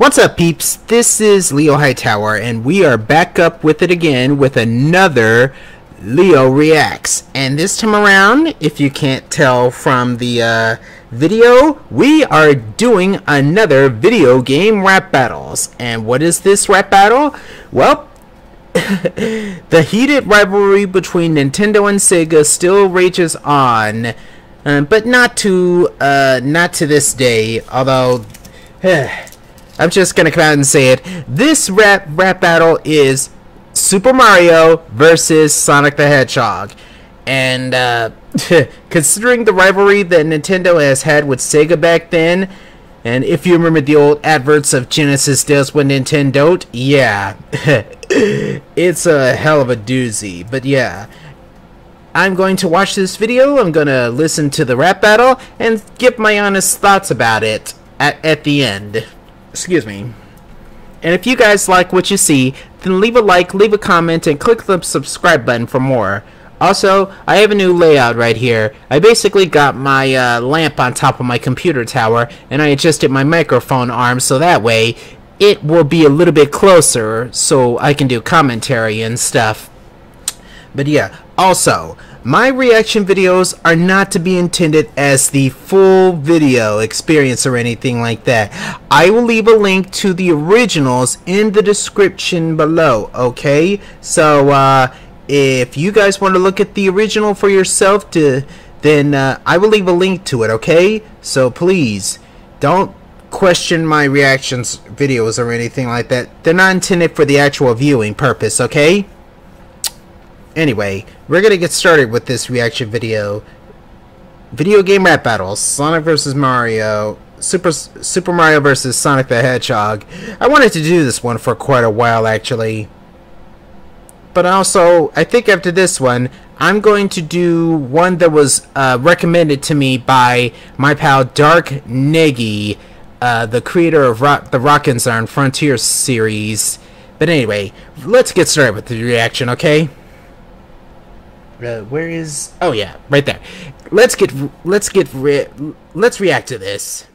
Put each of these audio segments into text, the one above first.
What's up, peeps? This is Leo Hightower, and we are back up with it again with another Leo Reacts. And this time around, if you can't tell from the uh, video, we are doing another video game rap battles. And what is this rap battle? Well, the heated rivalry between Nintendo and Sega still rages on, uh, but not to uh, not to this day. Although. I'm just gonna come out and say it. This rap rap battle is Super Mario versus Sonic the Hedgehog. And uh, considering the rivalry that Nintendo has had with Sega back then, and if you remember the old adverts of Genesis deals with Nintendo, yeah, it's a hell of a doozy. But yeah, I'm going to watch this video, I'm going to listen to the rap battle, and give my honest thoughts about it at, at the end. Excuse me. And if you guys like what you see, then leave a like, leave a comment, and click the subscribe button for more. Also, I have a new layout right here. I basically got my uh, lamp on top of my computer tower, and I adjusted my microphone arm so that way it will be a little bit closer so I can do commentary and stuff. But yeah, also, my reaction videos are not to be intended as the full video experience or anything like that. I will leave a link to the originals in the description below, okay? So, uh, if you guys want to look at the original for yourself, to then uh, I will leave a link to it, okay? So please, don't question my reactions videos or anything like that. They're not intended for the actual viewing purpose, okay? Anyway, we're gonna get started with this reaction video. Video game rap battles: Sonic vs. Mario, Super Super Mario vs. Sonic the Hedgehog. I wanted to do this one for quite a while, actually. But also, I think after this one, I'm going to do one that was uh, recommended to me by my pal Dark Negi, uh, the creator of the Rock'n'Zarn Frontier series. But anyway, let's get started with the reaction, okay? Uh, where is? Oh yeah, right there. Let's get let's get re let's react to this.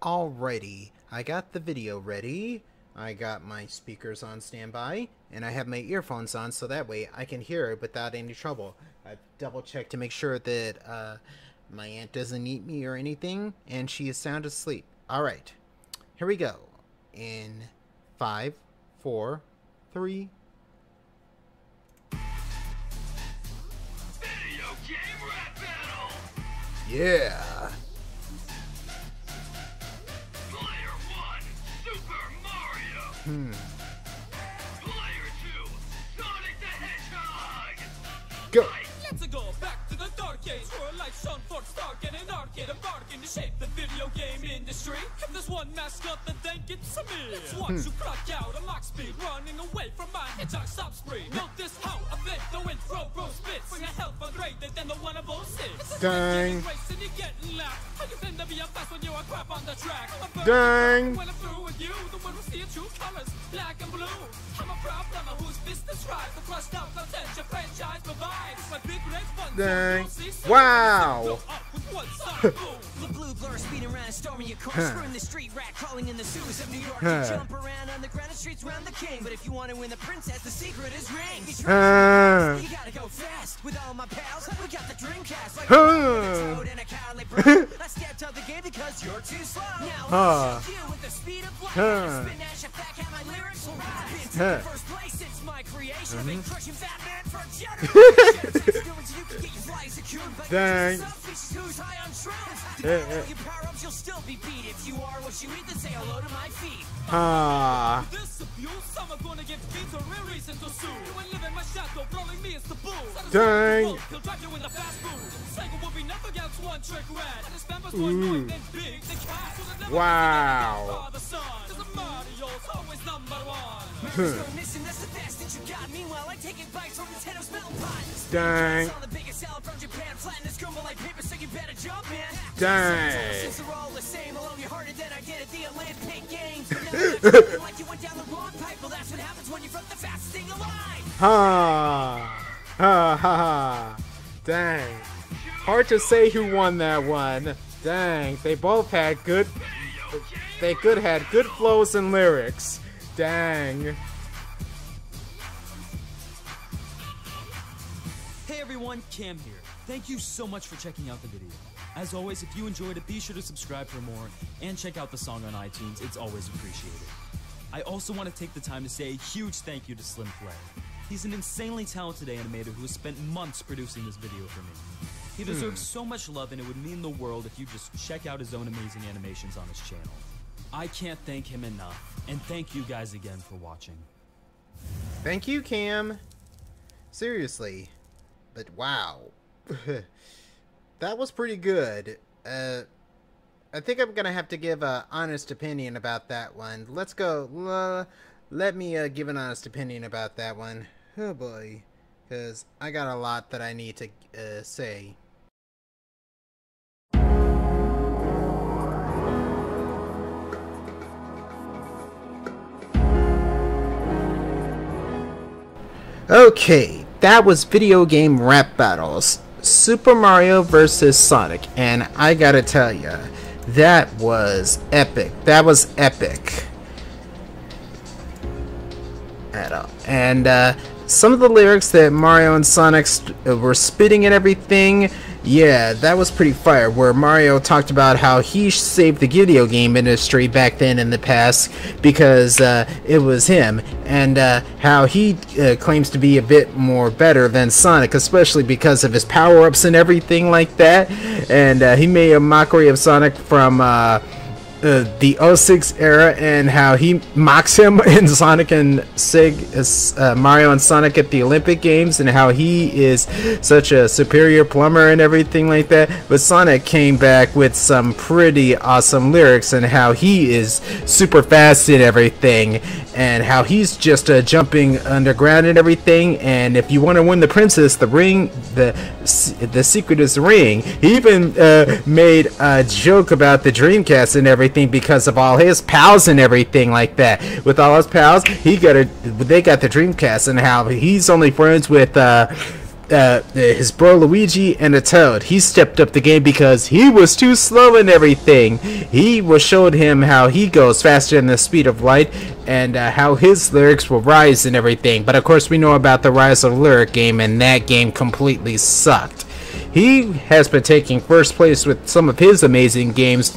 Alrighty, I got the video ready. I got my speakers on standby, and I have my earphones on so that way I can hear it without any trouble. I've double checked to make sure that uh, my aunt doesn't eat me or anything, and she is sound asleep. Alright, here we go. In five, four, three. Yeah. Hmm. Player two, Sonic the Hedgehog. Go. Let's go back to the dark age where life shone for stark and an arcade to shape the video game industry. If there's one mascot, then think it's me. Watch hmm. you out a mock speed, running away from my hedgehog stop spree. Notice how I flip the bro spits. Bring a health greater than the one of 06. Dang. Dang. Dang. Wow. storming your car, screwing the street rat, crawling in the sewers of New York. jump around on the ground and streets around the king. But if you want to win the princess, the secret is rings. You gotta go fast with all my pals. We got the Dreamcast like a toad and a cowardly bird. Let's get to the game because you're too slow. Now you with the speed of light. Spin dash effect, how my lyrics will. Been to first place since my creation. I've been mm-hmm. crushing for generations. Dang. Yeah, yeah. you'll still be beat. If you are what you eat, then say hello to my feet. Ah. This abuse, some are gonna get beat a real reason to sue. You ain't living my shadow, blowing me as the bull. Dang. He'll drive you in the fast food. Sega will be nothing against one trick rat. And his members more annoying than big the cat. Wow. Mario's always number one. Dang. Dang. Ha! Ha ha ha! Dang. Hard to say who won that one. Dang, they both had good. They good had good flows and lyrics. Dang. Hey everyone, Cam here. Thank you so much for checking out the video. As always, if you enjoyed it, be sure to subscribe for more and check out the song on iTunes. It's always appreciated. I also want to take the time to say a huge thank you to Slim Play. He's an insanely talented animator who has spent months producing this video for me. He deserves so much love and it would mean the world if you just check out his own amazing animations on his channel. I can't thank him enough, and thank you guys again for watching. Thank you, Cam. Seriously. But wow. that was pretty good. Uh, I think I'm gonna have to give a honest opinion about that one. Let's go. Uh, let me uh, give an honest opinion about that one. Oh boy, because I got a lot that I need to uh, say. Okay, that was video game rap battles. Super Mario vs. Sonic, and I gotta tell ya, that was epic. That was epic. And uh, some of the lyrics that Mario and Sonic uh, were spitting and everything, yeah, that was pretty fire. Where Mario talked about how he saved the video game industry back then in the past because uh, it was him, and uh, how he uh, claims to be a bit more better than Sonic, especially because of his power ups and everything like that. And uh, he made a mockery of Sonic from uh, uh, the 06 era and how he mocks him in Sonic and Sig, uh, Mario and Sonic at the Olympic Games, and how he is such a superior plumber and everything like that. But Sonic came back with some pretty awesome lyrics and how he is super fast and everything, and how he's just uh, jumping underground and everything. And if you want to win the princess, the ring, the the secret is the ring. He even uh, made a joke about the Dreamcast and everything because of all his pals and everything like that. With all his pals, he got a they got the Dreamcast and how he's only friends with uh uh, his bro Luigi and a Toad. He stepped up the game because he was too slow and everything. He was showed him how he goes faster than the speed of light and uh, how his lyrics will rise and everything. But of course, we know about the Rise of Lyric game, and that game completely sucked. He has been taking first place with some of his amazing games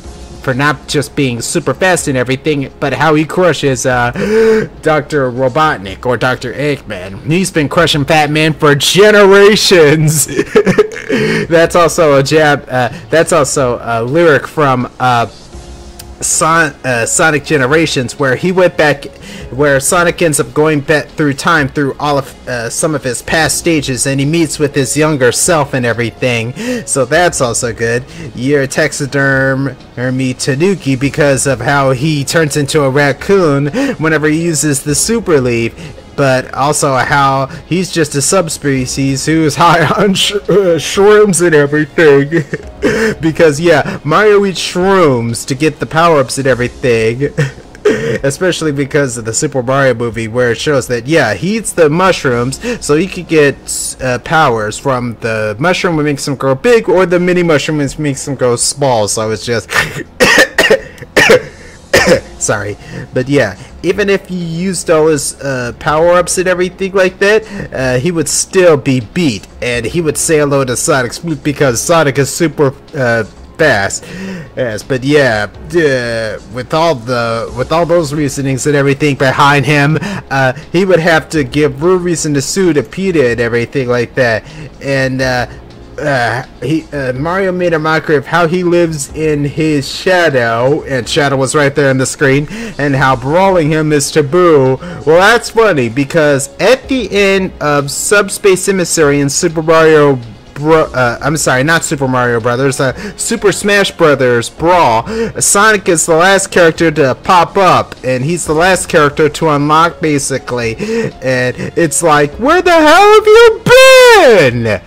for not just being super fast and everything, but how he crushes uh, Dr. Robotnik or Dr. Eggman. He's been crushing Fat Man for generations. that's also a jab. Uh, that's also a lyric from. Uh, Son, uh, Sonic Generations, where he went back, where Sonic ends up going back through time through all of uh, some of his past stages, and he meets with his younger self and everything. So that's also good. You're taxiderm Hermie Tanooki because of how he turns into a raccoon whenever he uses the super leaf but also how he's just a subspecies who's high on sh uh, shrooms and everything. because yeah, Mario eats shrooms to get the power-ups and everything. Especially because of the Super Mario movie, where it shows that yeah, he eats the mushrooms so he could get uh, powers from the mushroom that makes him grow big, or the mini mushroom that makes him grow small. So it's just sorry, but yeah, even if he used all his uh, power ups and everything like that, uh, he would still be beat, and he would say hello to Sonic because Sonic is super uh, fast. Yes, but yeah, with all the with all those reasonings and everything behind him, uh, he would have to give real reason to sue to PETA and everything like that, and uh, he uh, Mario made a mockery of how he lives in his shadow, and Shadow was right there on the screen, and how brawling him is taboo. Well, that's funny because at the end of Subspace Emissary and Super Mario. Bro- uh, I'm sorry, not Super Mario Brothers. Uh, Super Smash Brothers Brawl. Sonic is the last character to pop up, and he's the last character to unlock, basically. And it's like, where the hell have you been?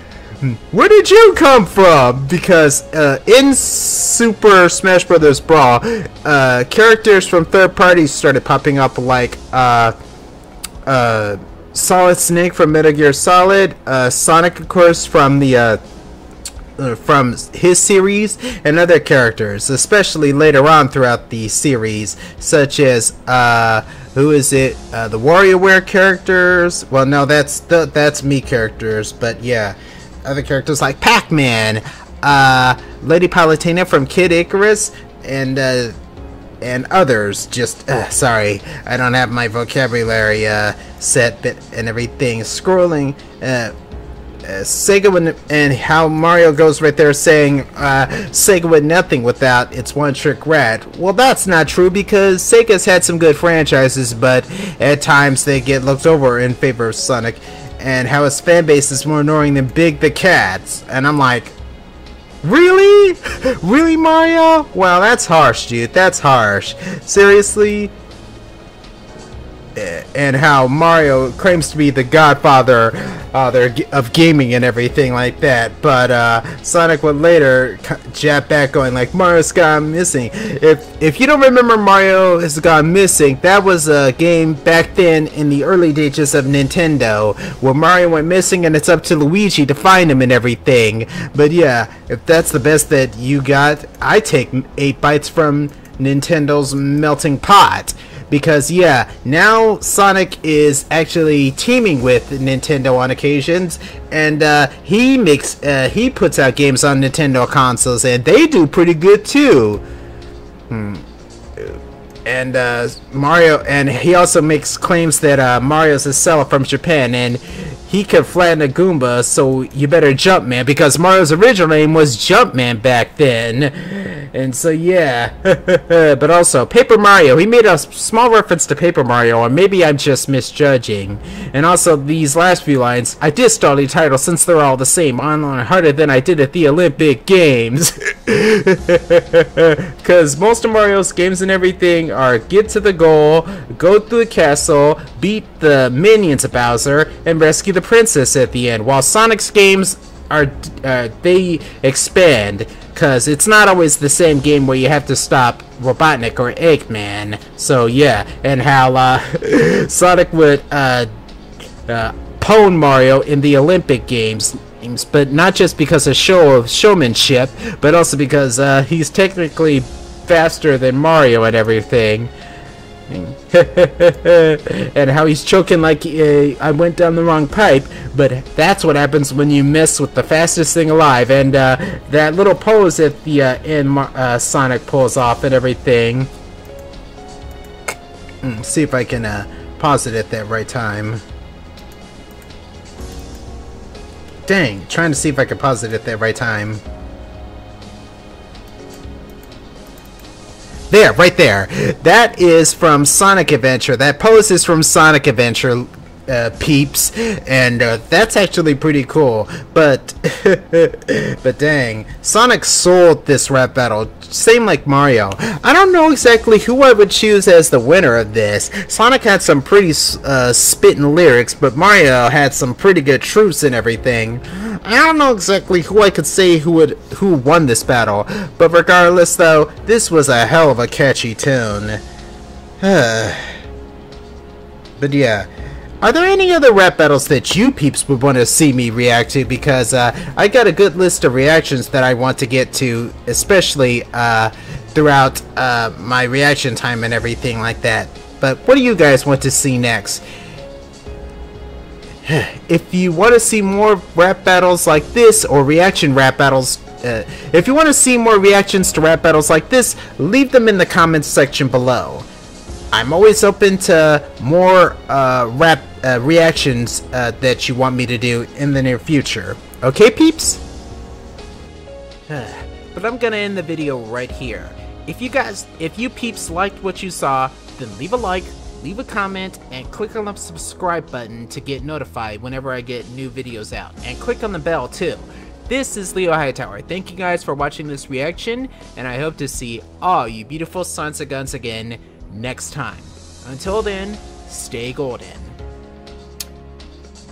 Where did you come from? Because uh, in Super Smash Bros. Brawl, uh, characters from third parties started popping up like uh, uh, Solid Snake from Metal Gear Solid, uh, Sonic, of course, from the uh, from his series, and other characters, especially later on throughout the series, such as who is it? Uh, the WarioWare characters. Well, no, that's the, that's Mii characters, but yeah, other characters like Pac-Man, uh, Lady Palutena from Kid Icarus, and uh, and others. Just uh, sorry, I don't have my vocabulary uh, set and everything. Scrolling. Uh, uh, Sega would, and how Mario goes right there saying uh, Sega would nothing without its one trick rat. Well, that's not true because Sega's had some good franchises, but at times they get looked over in favor of Sonic, and how his fan base is more annoying than Big the Cats. And I'm like, really? really, Mario? Wow, that's harsh, dude. That's harsh. Seriously? And how Mario claims to be the godfather uh, of gaming and everything like that. But uh, Sonic would later jab back going like Mario's gone missing. If if you don't remember Mario has gone missing, that was a game back then in the early days of Nintendo where Mario went missing and it's up to Luigi to find him and everything. But yeah, if that's the best that you got, I take 8 bites from Nintendo's melting pot because yeah, now Sonic is actually teaming with Nintendo on occasions, and uh, he makes uh, he puts out games on Nintendo consoles, and they do pretty good too. Hmm. And uh, Mario, and he also makes claims that uh, Mario's a seller from Japan, and he could flatten a Goomba, so you better jump, man, because Mario's original name was Jumpman back then. And so, yeah. but also, Paper Mario, he made a small reference to Paper Mario, or maybe I'm just misjudging. And also, these last few lines, I dissed all the titles since they're all the same, online harder than I did at the Olympic Games. Because most of Mario's games and everything are get to the goal, go through the castle, beat the minions of Bowser, and rescue the princess at the end. While Sonic's games are uh, they expand because it's not always the same game where you have to stop Robotnik or Eggman. So yeah, and how uh, Sonic would uh, uh, pwn Mario in the Olympic games. But not just because of show of showmanship, but also because uh, he's technically faster than Mario and everything. and how he's choking like uh, I went down the wrong pipe. But that's what happens when you mess with the fastest thing alive. And uh, that little pose that the uh, in uh, Sonic pulls off and everything. Mm, see if I can uh, pause it at that right time. Dang, trying to see if I can pause it at that right time. There, right there. That is from Sonic Adventure. That pose is from Sonic Adventure uh, peeps, and uh, that's actually pretty cool. But, but dang, Sonic sold this rap battle, same like Mario. I don't know exactly who I would choose as the winner of this. Sonic had some pretty uh, spitting lyrics, but Mario had some pretty good truths and everything. I don't know exactly who I could say who would who won this battle, but regardless, though, this was a hell of a catchy tune. but yeah. Are there any other rap battles that you peeps would want to see me react to? Because uh, I got a good list of reactions that I want to get to, especially uh, throughout uh, my reaction time and everything like that. But what do you guys want to see next? if you want to see more rap battles like this or reaction rap battles, uh, if you want to see more reactions to rap battles like this, leave them in the comments section below. I'm always open to more uh, rap uh, reactions uh, that you want me to do in the near future. Okay, peeps? but I'm gonna end the video right here. If you guys, if you peeps liked what you saw, then leave a like, leave a comment, and click on the subscribe button to get notified whenever I get new videos out. And click on the bell too. This is Leo Hightower. Thank you guys for watching this reaction, and I hope to see all you beautiful sons of guns again next time. Until then, stay golden.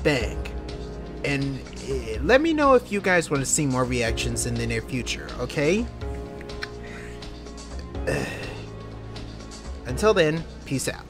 Bang. And uh, let me know if you guys want to see more reactions in the near future, okay? Until then, peace out.